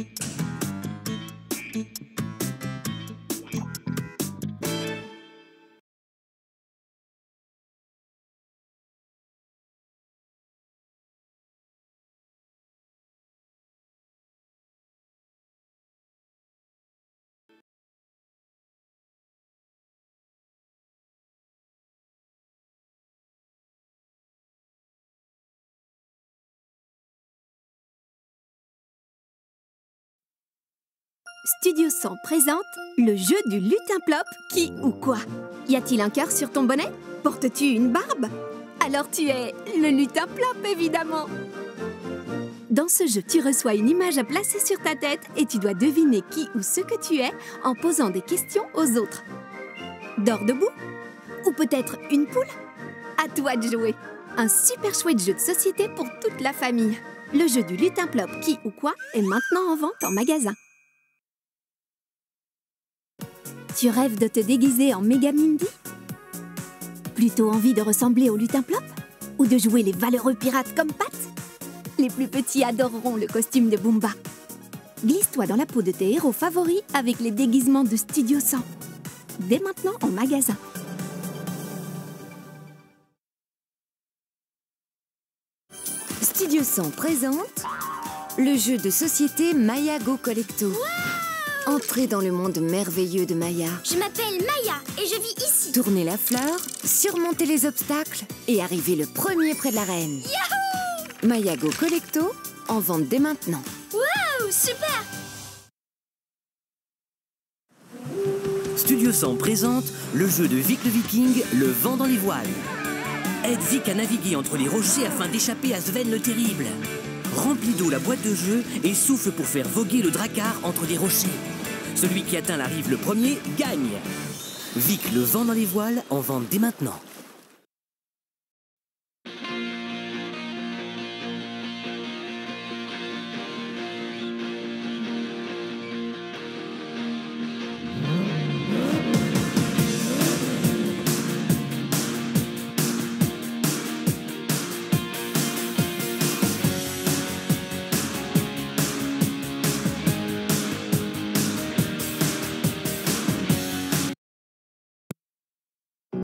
Thank you. Studio 100 présente le jeu du lutin plop qui ou quoi? Y a-t-il un cœur sur ton bonnet? Portes-tu une barbe? Alors tu es le lutin plop évidemment. Dans ce jeu, tu reçois une image à placer sur ta tête et tu dois deviner qui ou ce que tu es en posant des questions aux autres. Dors debout? Ou peut-être une poule? À toi de jouer. Un super chouette jeu de société pour toute la famille. Le jeu du lutin plop qui ou quoi est maintenant en vente en magasin. Tu rêves de te déguiser en méga Mindy Plutôt envie de ressembler au lutin plop Ou de jouer les valeureux pirates comme Pat Les plus petits adoreront le costume de Boomba. Glisse-toi dans la peau de tes héros favoris avec les déguisements de Studio 100. Dès maintenant en magasin. Studio 100 présente le jeu de société Maya Go Collecto. Entrez dans le monde merveilleux de Maya. Je m'appelle Maya et je vis ici. Tournez la fleur, surmontez les obstacles et arrivez le premier près de la reine. Yahoo Maya Go Collecto, en vente dès maintenant. Waouh, super Studio 100 présente le jeu de Vic le Viking, Le vent dans les voiles. Aide Vic à naviguer entre les rochers afin d'échapper à Sven le Terrible. Remplis d'eau la boîte de jeu et souffle pour faire voguer le dracar entre les rochers. Celui qui atteint la rive le premier gagne. Vic le vent dans les voiles en vente dès maintenant.